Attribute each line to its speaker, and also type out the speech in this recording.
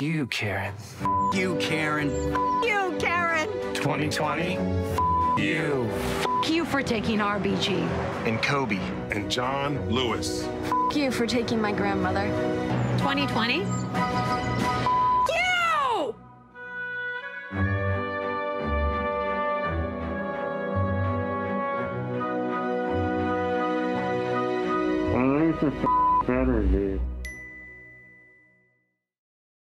Speaker 1: you, Karen.
Speaker 2: You, Karen.
Speaker 3: You, Karen.
Speaker 1: 2020, you.
Speaker 3: you for taking RBG.
Speaker 1: And Kobe.
Speaker 4: And John Lewis.
Speaker 5: you for taking my grandmother.
Speaker 3: 2020?
Speaker 6: Well, this is better, dude.